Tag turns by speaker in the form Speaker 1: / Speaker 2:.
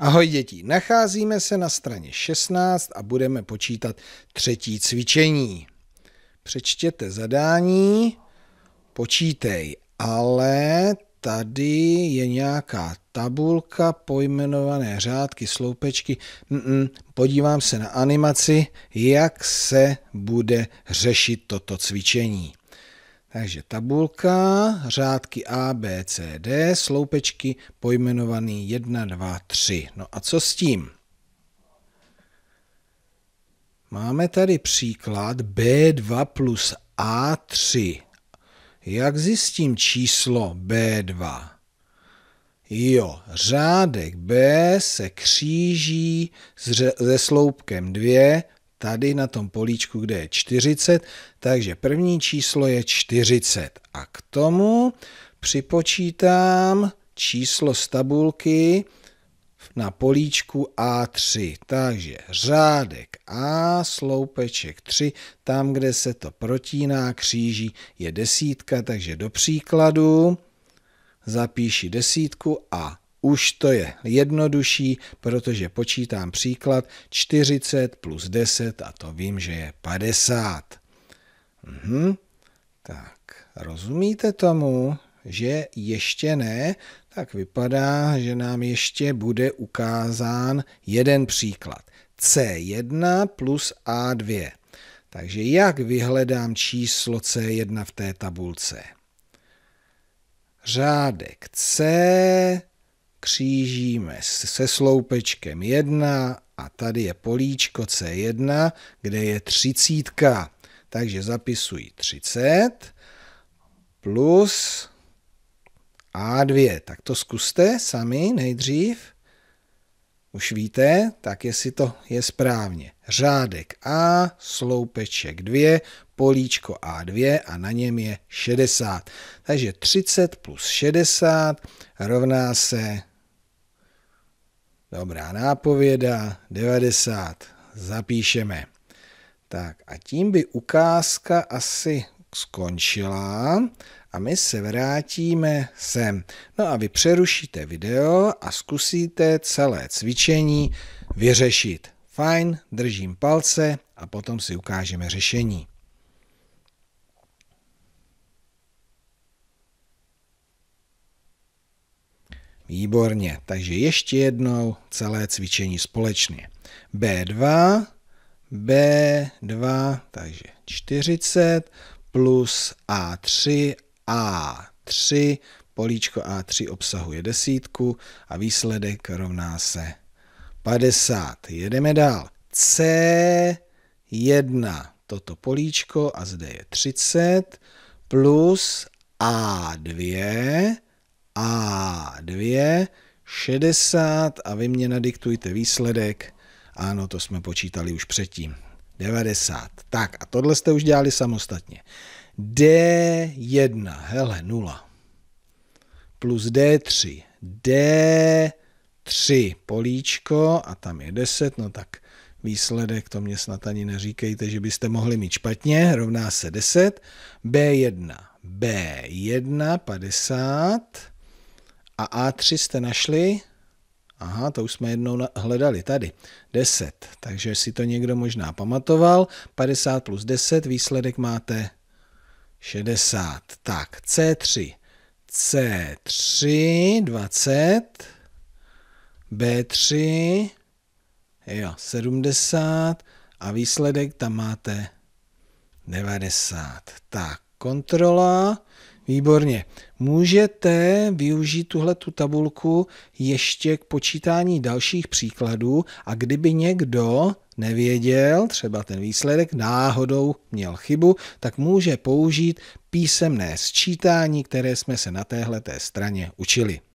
Speaker 1: Ahoj děti, nacházíme se na straně 16 a budeme počítat třetí cvičení. Přečtěte zadání, počítej, ale tady je nějaká tabulka, pojmenované řádky, sloupečky. Mm-mm, podívám se na animaci, jak se bude řešit toto cvičení. Takže tabulka, řádky A, B, C, D, sloupečky pojmenovaný 1, 2, 3. No a co s tím? Máme tady příklad B2 plus A3. Jak zjistím číslo B2? Jo, řádek B se kříží se sloupkem 2 tady na tom políčku, kde je 40, takže první číslo je 40. A k tomu připočítám číslo z tabulky na políčku A3. Takže řádek A, sloupeček 3, tam, kde se to protíná, kříží, je desítka, takže do příkladu zapíši desítku a už to je jednodušší, protože počítám příklad 40 plus 10 a to vím, že je 50. Mhm. Tak, rozumíte tomu, že ještě ne? Tak vypadá, že nám ještě bude ukázán jeden příklad. C1 plus A2. Takže jak vyhledám číslo C1 v té tabulce? Řádek C křížíme se sloupečkem 1 a tady je políčko C1, kde je třicítka. Takže zapisuji 30 plus A2. Tak to zkuste sami nejdřív. Už víte, tak jestli to je správně. Řádek A, sloupeček 2, políčko A2 a na něm je 60. Takže 30 plus 60 rovná se Dobrá nápověda, 90. Zapíšeme. Tak a tím by ukázka asi skončila a my se vrátíme sem. No a vy přerušíte video a zkusíte celé cvičení vyřešit. Fajn, držím palce a potom si ukážeme řešení. Výborně, takže ještě jednou celé cvičení společně. B2, B2, takže 40 plus A3, A3, políčko A3 obsahuje desítku a výsledek rovná se 50. Jedeme dál. C1, toto políčko a zde je 30 plus A2, a2, 60 a vy mě nadiktujte výsledek. Ano, to jsme počítali už předtím. 90. Tak a tohle jste už dělali samostatně. D1, hele, 0. Plus D3. D3 políčko a tam je 10, no tak výsledek, to mě snad ani neříkejte, že byste mohli mít špatně, rovná se 10. B1, B1, 50. A A3 jste našli? Aha, to už jsme jednou hledali tady. 10, takže si to někdo možná pamatoval. 50 plus 10, výsledek máte 60. Tak, C3. C3, 20. B3, jo, 70. A výsledek tam máte 90. Tak, kontrola. Výborně. Můžete využít tuhle tu tabulku ještě k počítání dalších příkladů a kdyby někdo nevěděl, třeba ten výsledek náhodou měl chybu, tak může použít písemné sčítání, které jsme se na téhle straně učili.